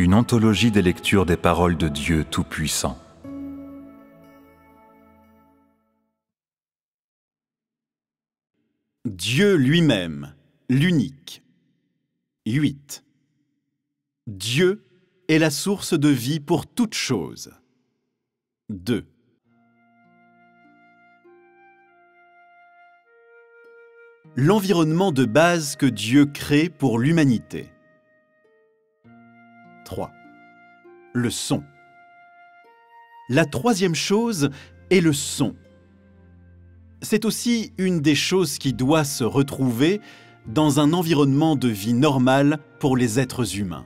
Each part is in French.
une anthologie des lectures des paroles de Dieu Tout-Puissant. Dieu lui-même, l'unique. 8. Dieu est la source de vie pour toute chose. 2. L'environnement de base que Dieu crée pour l'humanité. 3. Le son. La troisième chose est le son. C'est aussi une des choses qui doit se retrouver dans un environnement de vie normal pour les êtres humains.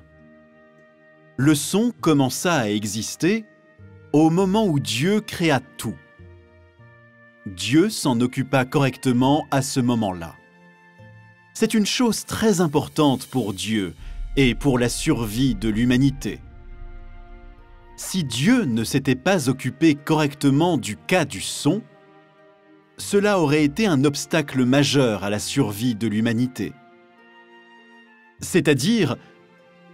Le son commença à exister au moment où Dieu créa tout. Dieu s'en occupa correctement à ce moment-là. C'est une chose très importante pour Dieu et pour la survie de l'humanité. Si Dieu ne s'était pas occupé correctement du cas du son, cela aurait été un obstacle majeur à la survie de l'humanité. C'est-à-dire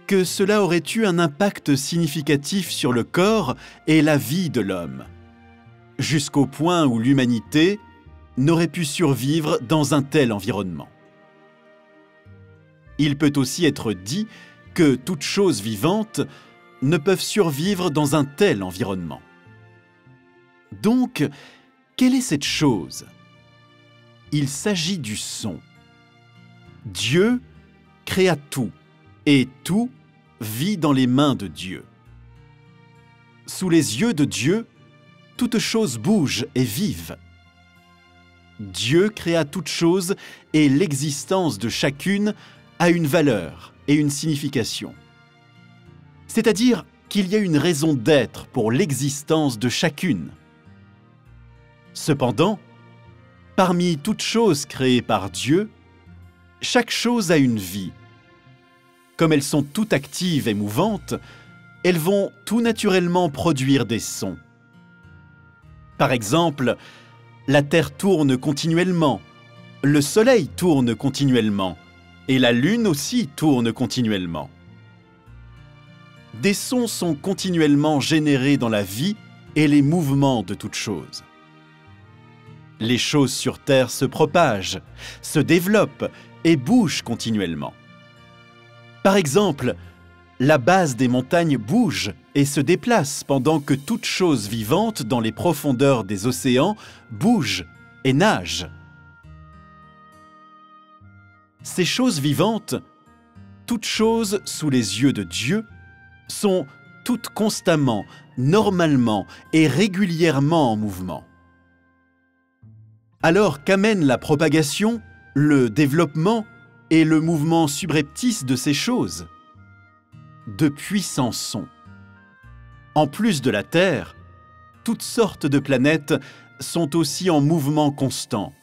que cela aurait eu un impact significatif sur le corps et la vie de l'homme jusqu'au point où l'humanité n'aurait pu survivre dans un tel environnement. Il peut aussi être dit que toutes choses vivantes ne peuvent survivre dans un tel environnement. Donc, quelle est cette chose? Il s'agit du son. Dieu créa tout, et tout vit dans les mains de Dieu. Sous les yeux de Dieu, toute chose bouge et vive. Dieu créa toute chose et l'existence de chacune a une valeur et une signification. C'est-à-dire qu'il y a une raison d'être pour l'existence de chacune. Cependant, parmi toutes choses créées par Dieu, chaque chose a une vie. Comme elles sont toutes actives et mouvantes, elles vont tout naturellement produire des sons. Par exemple, la Terre tourne continuellement, le Soleil tourne continuellement, et la Lune aussi tourne continuellement. Des sons sont continuellement générés dans la vie et les mouvements de toutes choses. Les choses sur Terre se propagent, se développent et bougent continuellement. Par exemple, la base des montagnes bouge et se déplace pendant que toute chose vivante dans les profondeurs des océans bouge et nage. Ces choses vivantes, toutes choses sous les yeux de Dieu, sont toutes constamment, normalement et régulièrement en mouvement. Alors qu'amène la propagation, le développement et le mouvement subreptice de ces choses? De puissants sons. En plus de la Terre, toutes sortes de planètes sont aussi en mouvement constant,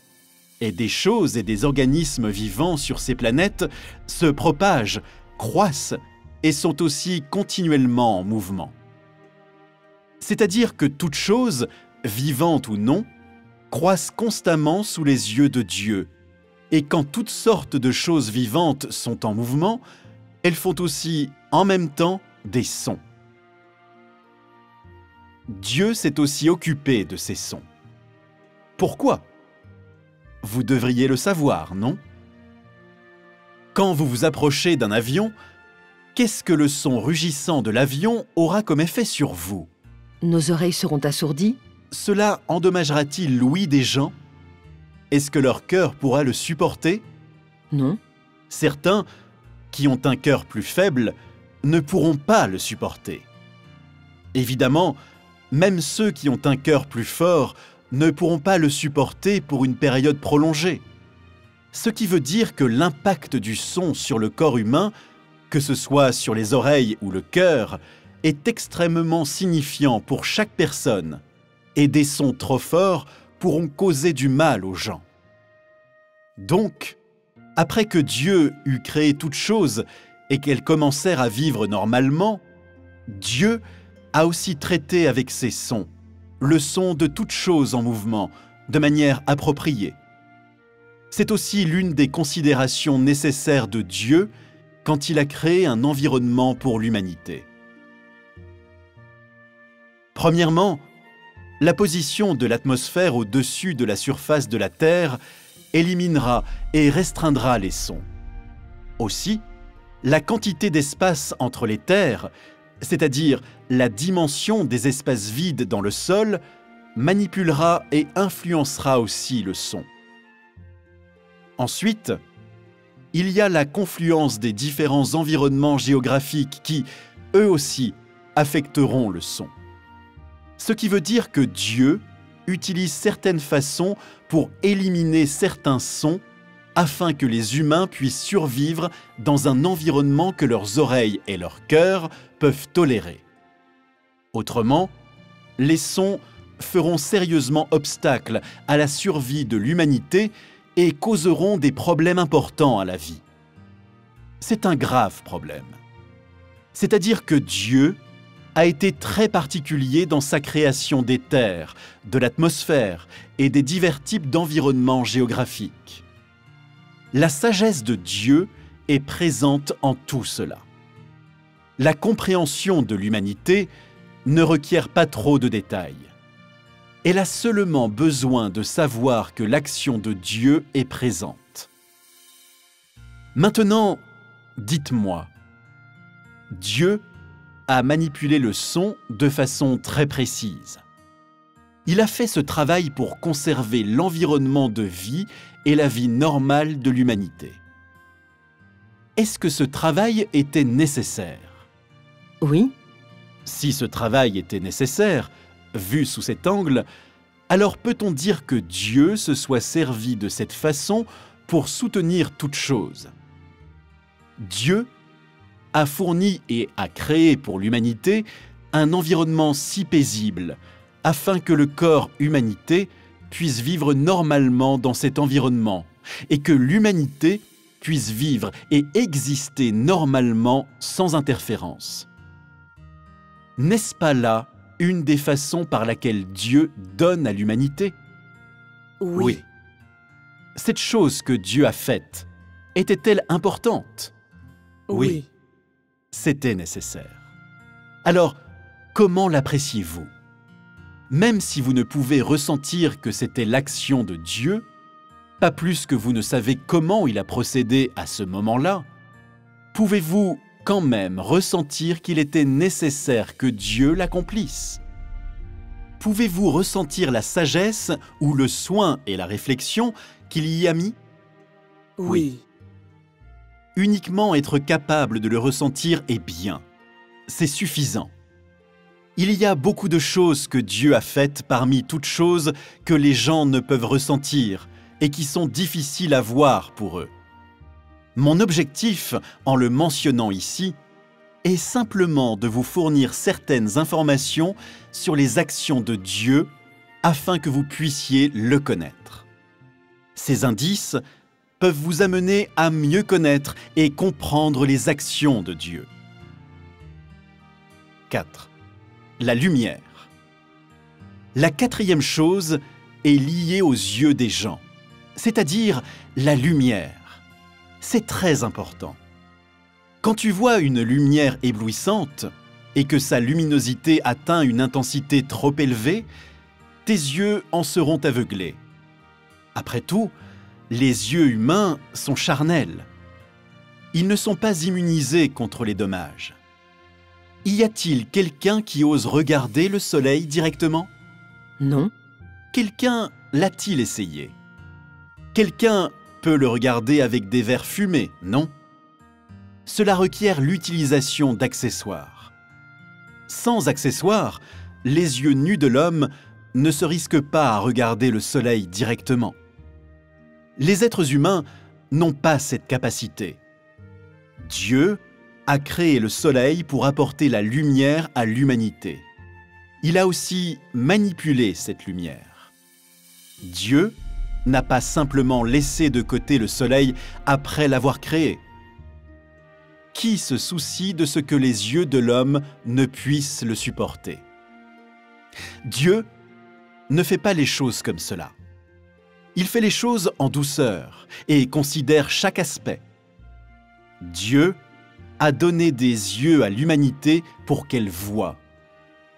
et des choses et des organismes vivants sur ces planètes se propagent, croissent et sont aussi continuellement en mouvement. C'est-à-dire que toutes choses, vivantes ou non, croissent constamment sous les yeux de Dieu, et quand toutes sortes de choses vivantes sont en mouvement, elles font aussi en même temps des sons. Dieu s'est aussi occupé de ces sons. Pourquoi? Vous devriez le savoir, non? Quand vous vous approchez d'un avion, qu'est-ce que le son rugissant de l'avion aura comme effet sur vous? Nos oreilles seront assourdies. Cela endommagera-t-il l'ouïe des gens? Est-ce que leur cœur pourra le supporter? Non. Certains, qui ont un cœur plus faible, ne pourront pas le supporter. Évidemment, même ceux qui ont un cœur plus fort ne pourront pas le supporter pour une période prolongée. Ce qui veut dire que l'impact du son sur le corps humain, que ce soit sur les oreilles ou le cœur, est extrêmement signifiant pour chaque personne, et des sons trop forts pourront causer du mal aux gens. Donc, après que Dieu eut créé toutes choses et qu'elles commencèrent à vivre normalement, Dieu a aussi traité avec ses sons, le son de toute chose en mouvement, de manière appropriée. C'est aussi l'une des considérations nécessaires de Dieu quand il a créé un environnement pour l'humanité. Premièrement, la position de l'atmosphère au-dessus de la surface de la Terre éliminera et restreindra les sons. Aussi, la quantité d'espace entre les terres, c'est-à-dire la dimension des espaces vides dans le sol, manipulera et influencera aussi le son. Ensuite, il y a la confluence des différents environnements géographiques qui, eux aussi, affecteront le son. Ce qui veut dire que Dieu utilise certaines façons pour éliminer certains sons afin que les humains puissent survivre dans un environnement que leurs oreilles et leur cœur peuvent tolérer. Autrement, les sons feront sérieusement obstacle à la survie de l'humanité et causeront des problèmes importants à la vie. C'est un grave problème. C'est-à-dire que Dieu a été très particulier dans sa création des terres, de l'atmosphère et des divers types d'environnements géographiques. La sagesse de Dieu est présente en tout cela. La compréhension de l'humanité ne requiert pas trop de détails. Elle a seulement besoin de savoir que l'action de Dieu est présente. Maintenant, dites-moi, Dieu a manipulé le son de façon très précise. Il a fait ce travail pour conserver l'environnement de vie et la vie normale de l'humanité. Est-ce que ce travail était nécessaire? Oui. Si ce travail était nécessaire, vu sous cet angle, alors peut-on dire que Dieu se soit servi de cette façon pour soutenir toute chose? Dieu a fourni et a créé pour l'humanité un environnement si paisible, afin que le corps humanité puisse vivre normalement dans cet environnement, et que l'humanité puisse vivre et exister normalement sans interférence. N'est-ce pas là une des façons par laquelle Dieu donne à l'humanité? Oui. Cette chose que Dieu a faite, était-elle importante? Oui. c'était nécessaire. Alors, comment l'appréciez-vous? Même si vous ne pouvez ressentir que c'était l'action de Dieu, pas plus que vous ne savez comment il a procédé à ce moment-là, pouvez-vous quand même ressentir qu'il était nécessaire que Dieu l'accomplisse? Pouvez-vous ressentir la sagesse ou le soin et la réflexion qu'il y a mis? Oui. Uniquement être capable de le ressentir est bien. C'est suffisant. Il y a beaucoup de choses que Dieu a faites parmi toutes choses que les gens ne peuvent ressentir et qui sont difficiles à voir pour eux. Mon objectif, en le mentionnant ici, est simplement de vous fournir certaines informations sur les actions de Dieu afin que vous puissiez le connaître. Ces indices peuvent vous amener à mieux connaître et comprendre les actions de Dieu. 4. La lumière. La quatrième chose est liée aux yeux des gens, c'est-à-dire la lumière. C'est très important. Quand tu vois une lumière éblouissante et que sa luminosité atteint une intensité trop élevée, tes yeux en seront aveuglés. Après tout, les yeux humains sont charnels. Ils ne sont pas immunisés contre les dommages. Y a-t-il quelqu'un qui ose regarder le soleil directement? Non. Quelqu'un l'a-t-il essayé? Quelqu'un peut le regarder avec des verres fumés, non? Cela requiert l'utilisation d'accessoires. Sans accessoires, les yeux nus de l'homme ne se risquent pas à regarder le soleil directement. Les êtres humains n'ont pas cette capacité. Dieu a créé le soleil pour apporter la lumière à l'humanité. Il a aussi manipulé cette lumière. Dieu n'a pas simplement laissé de côté le soleil après l'avoir créé. Qui se soucie de ce que les yeux de l'homme ne puissent le supporter? Dieu ne fait pas les choses comme cela. Il fait les choses en douceur et considère chaque aspect. Dieu a donné des yeux à l'humanité pour qu'elle voie.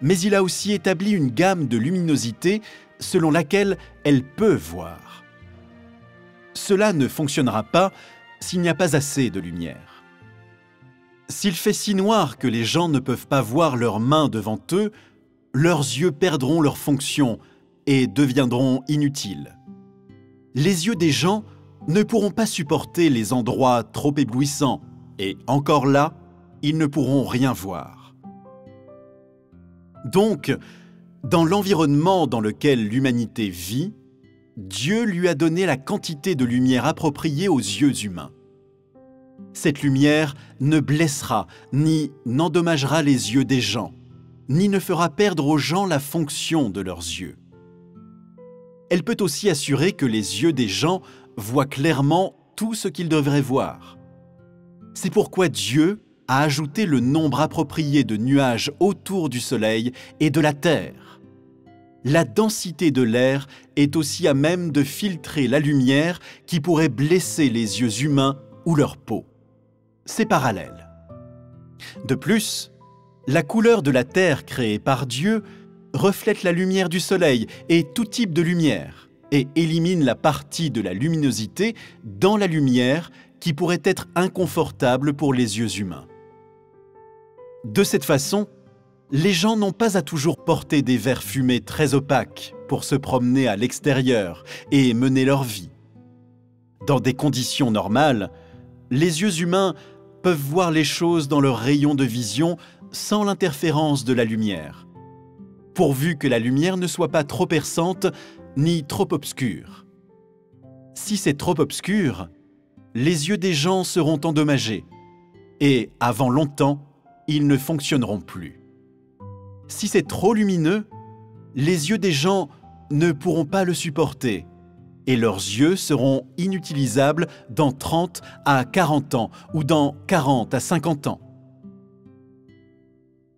mais il a aussi établi une gamme de luminosité selon laquelle elle peut voir. Cela ne fonctionnera pas s'il n'y a pas assez de lumière. S'il fait si noir que les gens ne peuvent pas voir leurs mains devant eux, leurs yeux perdront leur fonction et deviendront inutiles. Les yeux des gens ne pourront pas supporter les endroits trop éblouissants, et encore là, ils ne pourront rien voir. Donc, dans l'environnement dans lequel l'humanité vit, Dieu lui a donné la quantité de lumière appropriée aux yeux humains. Cette lumière ne blessera ni n'endommagera les yeux des gens, ni ne fera perdre aux gens la fonction de leurs yeux. Elle peut aussi assurer que les yeux des gens voient clairement tout ce qu'ils devraient voir. C'est pourquoi Dieu a ajouté le nombre approprié de nuages autour du Soleil et de la Terre la densité de l'air est aussi à même de filtrer la lumière qui pourrait blesser les yeux humains ou leur peau. C'est parallèle. De plus, la couleur de la Terre créée par Dieu reflète la lumière du Soleil et tout type de lumière, et élimine la partie de la luminosité dans la lumière qui pourrait être inconfortable pour les yeux humains. De cette façon, les gens n'ont pas à toujours porter des verres fumés très opaques pour se promener à l'extérieur et mener leur vie. Dans des conditions normales, les yeux humains peuvent voir les choses dans leur rayon de vision sans l'interférence de la lumière, pourvu que la lumière ne soit pas trop perçante ni trop obscure. Si c'est trop obscur, les yeux des gens seront endommagés et, avant longtemps, ils ne fonctionneront plus. Si c'est trop lumineux, les yeux des gens ne pourront pas le supporter et leurs yeux seront inutilisables dans 30 à 40 ans ou dans 40 à 50 ans.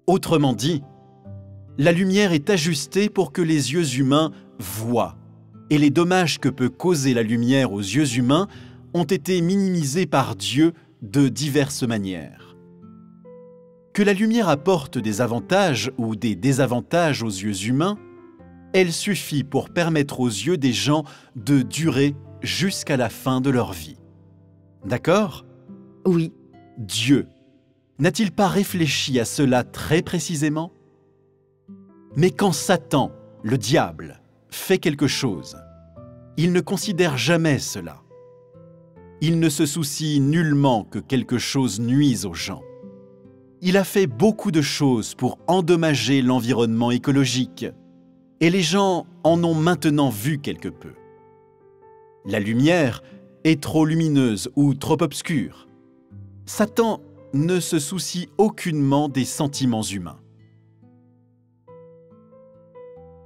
Autrement dit, la lumière est ajustée pour que les yeux humains voient, et les dommages que peut causer la lumière aux yeux humains ont été minimisés par Dieu de diverses manières. Que la lumière apporte des avantages ou des désavantages aux yeux humains, elle suffit pour permettre aux yeux des gens de durer jusqu'à la fin de leur vie. D'accord? Oui. Dieu n'a-t-il pas réfléchi à cela très précisément? Mais quand Satan, le diable, fait quelque chose, il ne considère jamais cela. Il ne se soucie nullement que quelque chose nuise aux gens il a fait beaucoup de choses pour endommager l'environnement écologique, et les gens en ont maintenant vu quelque peu. La lumière est trop lumineuse ou trop obscure. Satan ne se soucie aucunement des sentiments humains.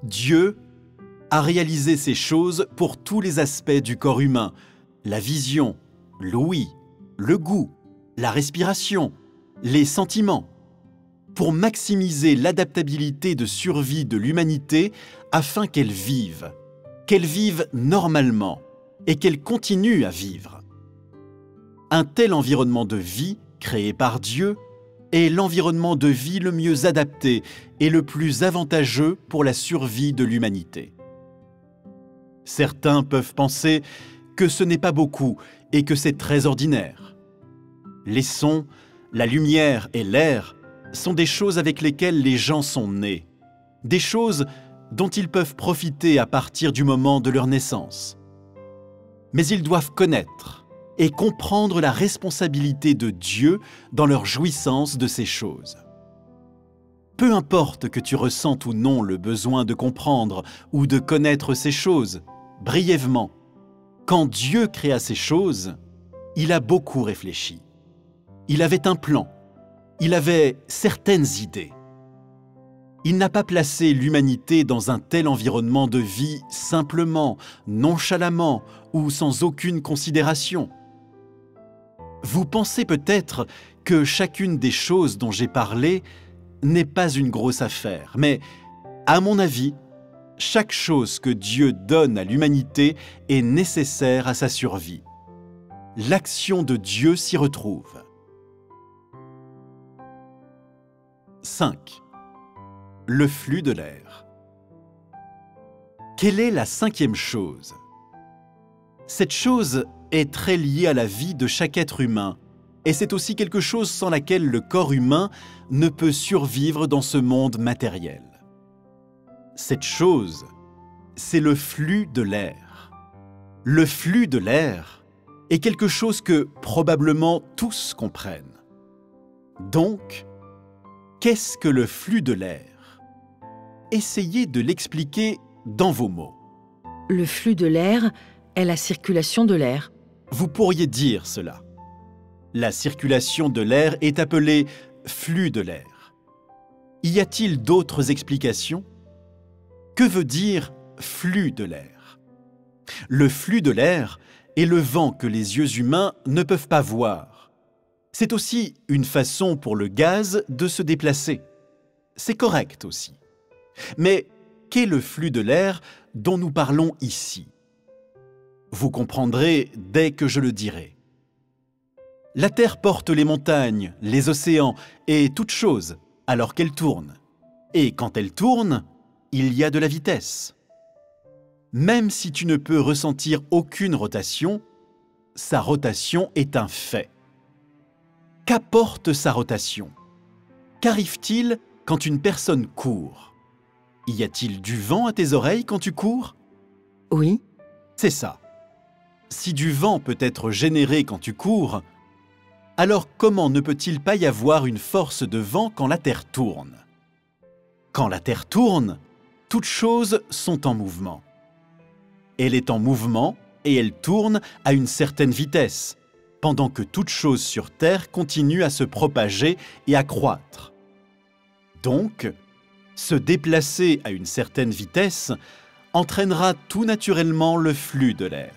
Dieu a réalisé ces choses pour tous les aspects du corps humain, la vision, l'ouïe, le goût, la respiration, les sentiments, pour maximiser l'adaptabilité de survie de l'humanité afin qu'elle vive, qu'elle vive normalement et qu'elle continue à vivre. Un tel environnement de vie, créé par Dieu, est l'environnement de vie le mieux adapté et le plus avantageux pour la survie de l'humanité. Certains peuvent penser que ce n'est pas beaucoup et que c'est très ordinaire. Les sons, la lumière et l'air sont des choses avec lesquelles les gens sont nés, des choses dont ils peuvent profiter à partir du moment de leur naissance. Mais ils doivent connaître et comprendre la responsabilité de Dieu dans leur jouissance de ces choses. Peu importe que tu ressentes ou non le besoin de comprendre ou de connaître ces choses, brièvement, quand Dieu créa ces choses, il a beaucoup réfléchi. Il avait un plan. Il avait certaines idées. Il n'a pas placé l'humanité dans un tel environnement de vie simplement, nonchalamment ou sans aucune considération. Vous pensez peut-être que chacune des choses dont j'ai parlé n'est pas une grosse affaire, mais à mon avis, chaque chose que Dieu donne à l'humanité est nécessaire à sa survie. L'action de Dieu s'y retrouve. 5. le flux de l'air. Quelle est la cinquième chose? Cette chose est très liée à la vie de chaque être humain, et c'est aussi quelque chose sans laquelle le corps humain ne peut survivre dans ce monde matériel. Cette chose, c'est le flux de l'air. Le flux de l'air est quelque chose que probablement tous comprennent. Donc, qu'est-ce que le flux de l'air? Essayez de l'expliquer dans vos mots. Le flux de l'air est la circulation de l'air. Vous pourriez dire cela. La circulation de l'air est appelée flux de l'air. Y a-t-il d'autres explications? Que veut dire flux de l'air? Le flux de l'air est le vent que les yeux humains ne peuvent pas voir. C'est aussi une façon pour le gaz de se déplacer. C'est correct aussi. Mais qu'est le flux de l'air dont nous parlons ici? Vous comprendrez dès que je le dirai. La Terre porte les montagnes, les océans et toutes choses alors qu'elle tourne. Et quand elle tourne, il y a de la vitesse. Même si tu ne peux ressentir aucune rotation, sa rotation est un fait. Qu'apporte sa rotation? Qu'arrive-t-il quand une personne court? Y a-t-il du vent à tes oreilles quand tu cours? Oui, C'est ça. Si du vent peut être généré quand tu cours, alors comment ne peut-il pas y avoir une force de vent quand la Terre tourne? Quand la Terre tourne, toutes choses sont en mouvement. Elle est en mouvement et elle tourne à une certaine vitesse, pendant que toute chose sur Terre continue à se propager et à croître. Donc, se déplacer à une certaine vitesse entraînera tout naturellement le flux de l'air.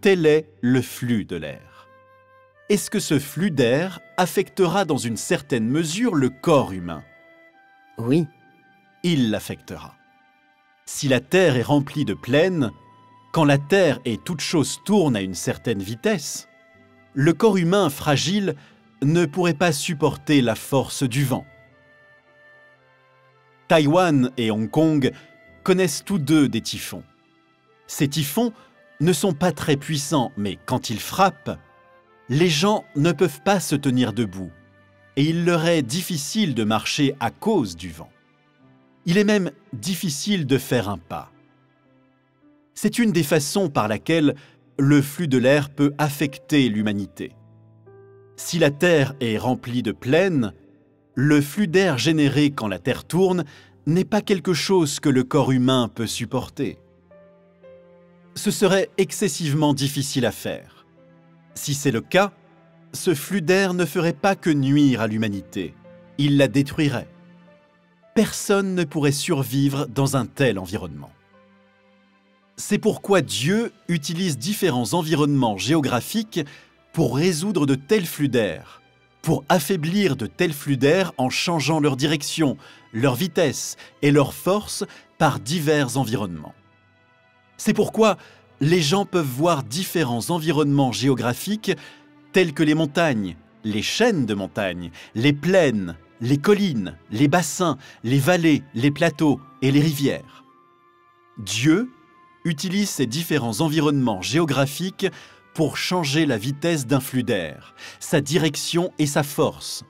Tel est le flux de l'air. Est-ce que ce flux d'air affectera dans une certaine mesure le corps humain? Oui, Il l'affectera. Si la Terre est remplie de plaines, quand la Terre et toute chose tournent à une certaine vitesse, le corps humain fragile ne pourrait pas supporter la force du vent. Taïwan et Hong Kong connaissent tous deux des typhons. Ces typhons ne sont pas très puissants, mais quand ils frappent, les gens ne peuvent pas se tenir debout et il leur est difficile de marcher à cause du vent. Il est même difficile de faire un pas. C'est une des façons par laquelle le flux de l'air peut affecter l'humanité. Si la Terre est remplie de plaines, le flux d'air généré quand la Terre tourne n'est pas quelque chose que le corps humain peut supporter. Ce serait excessivement difficile à faire. Si c'est le cas, ce flux d'air ne ferait pas que nuire à l'humanité, il la détruirait. Personne ne pourrait survivre dans un tel environnement. C'est pourquoi Dieu utilise différents environnements géographiques pour résoudre de tels flux d'air, pour affaiblir de tels flux d'air en changeant leur direction, leur vitesse et leur force par divers environnements. C'est pourquoi les gens peuvent voir différents environnements géographiques tels que les montagnes, les chaînes de montagnes, les plaines, les collines, les bassins, les vallées, les plateaux et les rivières. Dieu utilise ces différents environnements géographiques pour changer la vitesse d'un flux d'air, sa direction et sa force,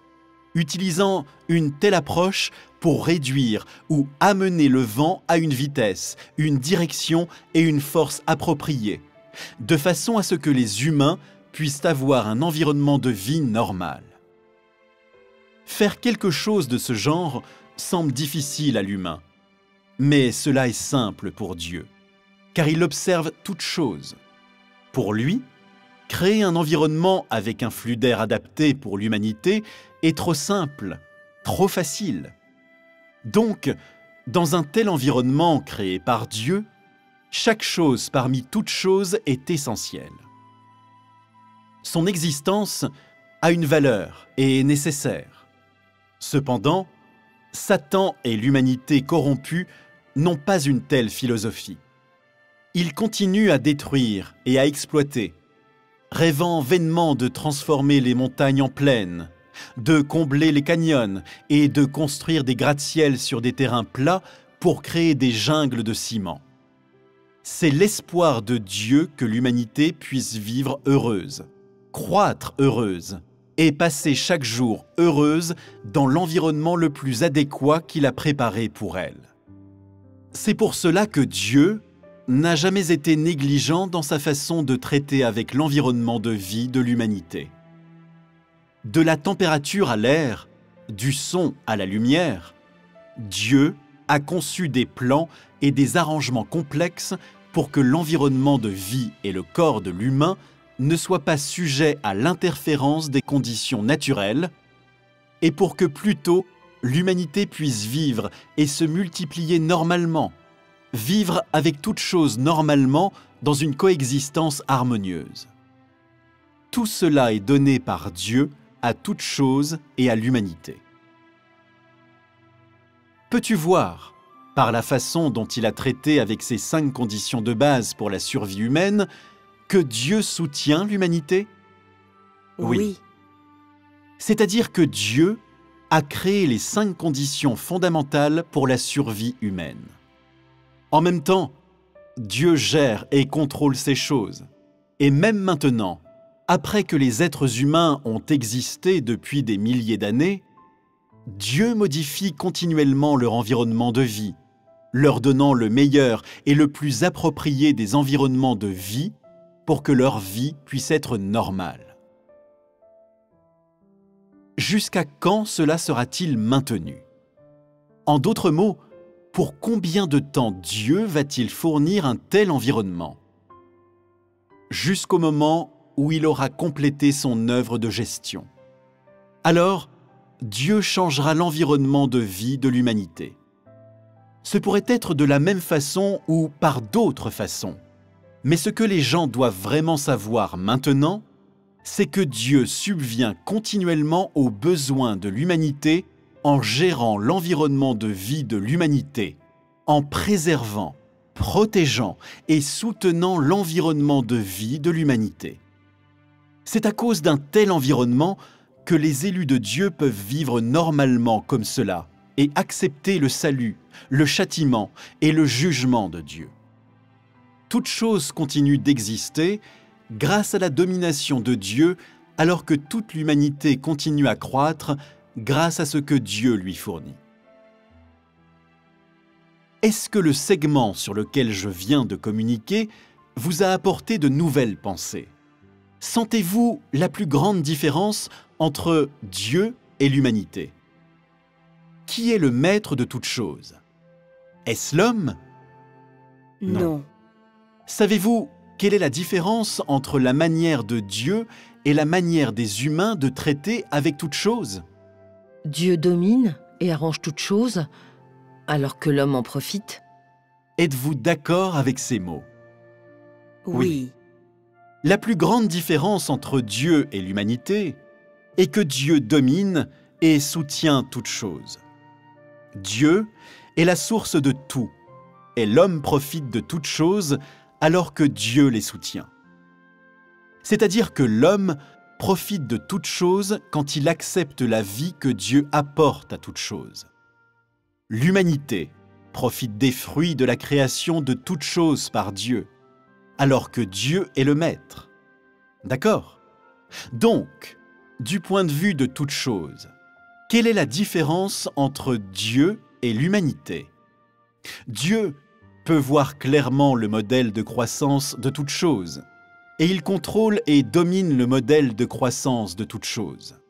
utilisant une telle approche pour réduire ou amener le vent à une vitesse, une direction et une force appropriées, de façon à ce que les humains puissent avoir un environnement de vie normal. Faire quelque chose de ce genre semble difficile à l'humain, mais cela est simple pour Dieu, car il observe toutes choses. Pour lui, créer un environnement avec un flux d'air adapté pour l'humanité est trop simple, trop facile. Donc, dans un tel environnement créé par Dieu, chaque chose parmi toutes choses est essentielle. Son existence a une valeur et est nécessaire. Cependant, Satan et l'humanité corrompue n'ont pas une telle philosophie. Ils continuent à détruire et à exploiter, rêvant vainement de transformer les montagnes en plaines, de combler les canyons et de construire des gratte-ciels sur des terrains plats pour créer des jungles de ciment. C'est l'espoir de Dieu que l'humanité puisse vivre heureuse, croître heureuse et passer chaque jour heureuse dans l'environnement le plus adéquat qu'il a préparé pour elle. C'est pour cela que Dieu n'a jamais été négligent dans sa façon de traiter avec l'environnement de vie de l'humanité. De la température à l'air, du son à la lumière, Dieu a conçu des plans et des arrangements complexes pour que l'environnement de vie et le corps de l'humain ne soient pas sujets à l'interférence des conditions naturelles, et pour que plutôt l'humanité puisse vivre et se multiplier normalement, vivre avec toutes choses normalement dans une coexistence harmonieuse. Tout cela est donné par Dieu à toutes choses et à l'humanité. Peux-tu voir, par la façon dont il a traité avec ces cinq conditions de base pour la survie humaine, que Dieu soutient l'humanité? Oui. C'est-à-dire que Dieu a créé les cinq conditions fondamentales pour la survie humaine. En même temps, Dieu gère et contrôle ces choses. Et même maintenant, après que les êtres humains ont existé depuis des milliers d'années, Dieu modifie continuellement leur environnement de vie, leur donnant le meilleur et le plus approprié des environnements de vie pour que leur vie puisse être normale. Jusqu'à quand cela sera-t-il maintenu? En d'autres mots, pour combien de temps Dieu va-t-il fournir un tel environnement? Jusqu'au moment où il aura complété son œuvre de gestion. Alors, Dieu changera l'environnement de vie de l'humanité. Ce pourrait être de la même façon ou par d'autres façons. Mais ce que les gens doivent vraiment savoir maintenant, c'est que Dieu subvient continuellement aux besoins de l'humanité en gérant l'environnement de vie de l'humanité, en préservant, protégeant et soutenant l'environnement de vie de l'humanité. C'est à cause d'un tel environnement que les élus de Dieu peuvent vivre normalement comme cela et accepter le salut, le châtiment et le jugement de Dieu. Toute chose continue d'exister grâce à la domination de Dieu alors que toute l'humanité continue à croître grâce à ce que Dieu lui fournit. Est-ce que le segment sur lequel je viens de communiquer vous a apporté de nouvelles pensées? Sentez-vous la plus grande différence entre Dieu et l'humanité? Qui est le maître de toute chose Est-ce l'homme? Non. Savez-vous quelle est la différence entre la manière de Dieu et la manière des humains de traiter avec toute chose Dieu domine et arrange toutes choses, alors que l'homme en profite. Êtes-vous d'accord avec ces mots? Oui. La plus grande différence entre Dieu et l'humanité est que Dieu domine et soutient toute chose. Dieu est la source de tout, et l'homme profite de toutes choses alors que Dieu les soutient. C'est-à-dire que l'homme profite de toute chose quand il accepte la vie que Dieu apporte à toute chose. L'humanité profite des fruits de la création de toute chose par Dieu, alors que Dieu est le maître. D'accord? Donc, du point de vue de toute chose, quelle est la différence entre Dieu et l'humanité? Dieu peut voir clairement le modèle de croissance de toute chose, et il contrôle et domine le modèle de croissance de toute chose.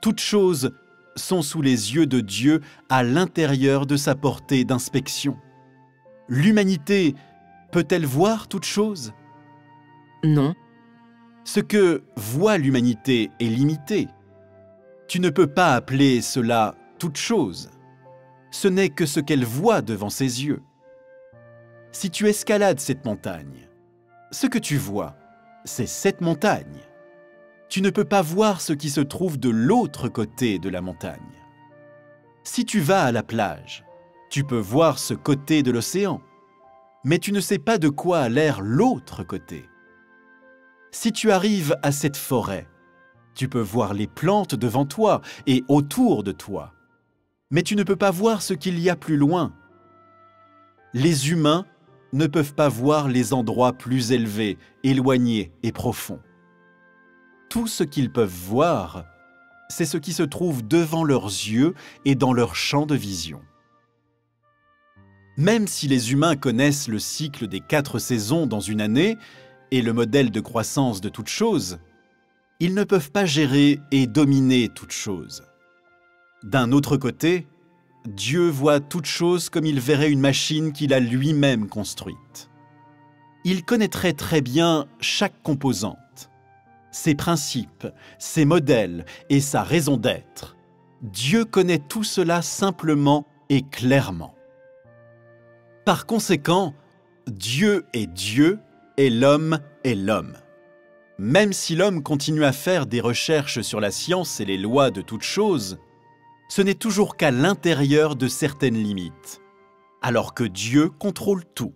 Toutes choses sont sous les yeux de Dieu à l'intérieur de sa portée d'inspection. L'humanité peut-elle voir toutes choses? Non. Ce que voit l'humanité est limité. Tu ne peux pas appeler cela toute chose. Ce n'est que ce qu'elle voit devant ses yeux. Si tu escalades cette montagne, ce que tu vois, c'est cette montagne. Tu ne peux pas voir ce qui se trouve de l'autre côté de la montagne. Si tu vas à la plage, tu peux voir ce côté de l'océan, mais tu ne sais pas de quoi a l'air l'autre côté. Si tu arrives à cette forêt, Tu peux voir les plantes devant toi et autour de toi. Mais tu ne peux pas voir ce qu'il y a plus loin. Les humains ne peuvent pas voir les endroits plus élevés, éloignés et profonds. Tout ce qu'ils peuvent voir, c'est ce qui se trouve devant leurs yeux et dans leur champ de vision. Même si les humains connaissent le cycle des quatre saisons dans une année et le modèle de croissance de toute chose, ils ne peuvent pas gérer et dominer toute chose. D'un autre côté, Dieu voit toute chose comme il verrait une machine qu'il a lui-même construite. Il connaîtrait très bien chaque composante, ses principes, ses modèles et sa raison d'être. Dieu connaît tout cela simplement et clairement. Par conséquent, Dieu est Dieu et l'homme est l'homme. Même si l'homme continue à faire des recherches sur la science et les lois de toutes choses, ce n'est toujours qu'à l'intérieur de certaines limites, alors que Dieu contrôle tout.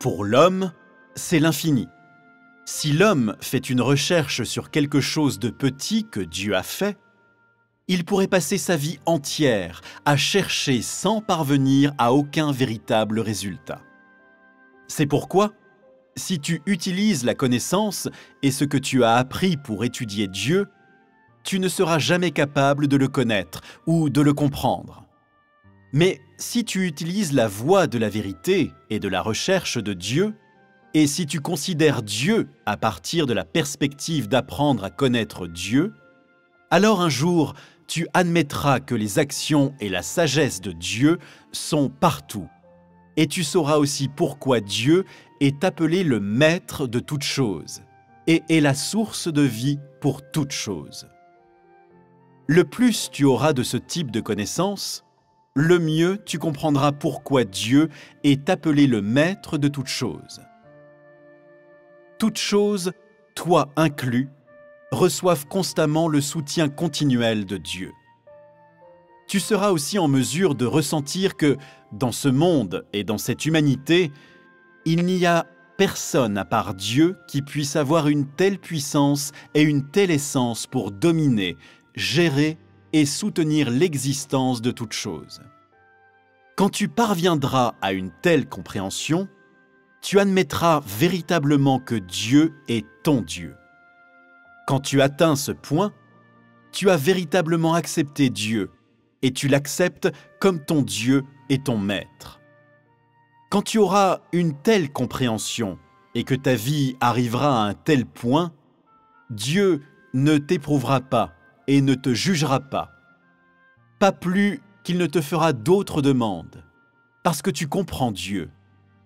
Pour l'homme, c'est l'infini. Si l'homme fait une recherche sur quelque chose de petit que Dieu a fait, il pourrait passer sa vie entière à chercher sans parvenir à aucun véritable résultat. C'est pourquoi, si tu utilises la connaissance et ce que tu as appris pour étudier Dieu, tu ne seras jamais capable de le connaître ou de le comprendre. Mais si tu utilises la voie de la vérité et de la recherche de Dieu, et si tu considères Dieu à partir de la perspective d'apprendre à connaître Dieu, alors un jour tu admettras que les actions et la sagesse de Dieu sont partout. Et tu sauras aussi pourquoi Dieu est appelé le maître de toutes choses et est la source de vie pour toutes choses le plus tu auras de ce type de connaissances, le mieux tu comprendras pourquoi Dieu est appelé le maître de toutes choses. Toutes choses, toi inclus, reçoivent constamment le soutien continuel de Dieu. Tu seras aussi en mesure de ressentir que, dans ce monde et dans cette humanité, il n'y a personne à part Dieu qui puisse avoir une telle puissance et une telle essence pour dominer, gérer et soutenir l'existence de toute chose. Quand tu parviendras à une telle compréhension, tu admettras véritablement que Dieu est ton Dieu. Quand tu atteins ce point, tu as véritablement accepté Dieu et tu l'acceptes comme ton Dieu et ton Maître. Quand tu auras une telle compréhension et que ta vie arrivera à un tel point, Dieu ne t'éprouvera pas et ne te jugera pas. Pas plus qu'il ne te fera d'autres demandes, parce que tu comprends Dieu,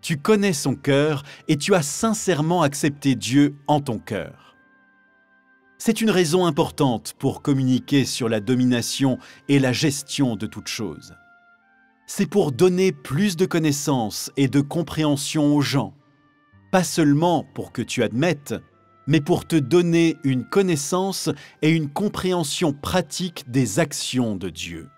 tu connais son cœur et tu as sincèrement accepté Dieu en ton cœur. C'est une raison importante pour communiquer sur la domination et la gestion de toutes choses. C'est pour donner plus de connaissances et de compréhension aux gens, pas seulement pour que tu admettes mais pour te donner une connaissance et une compréhension pratique des actions de Dieu.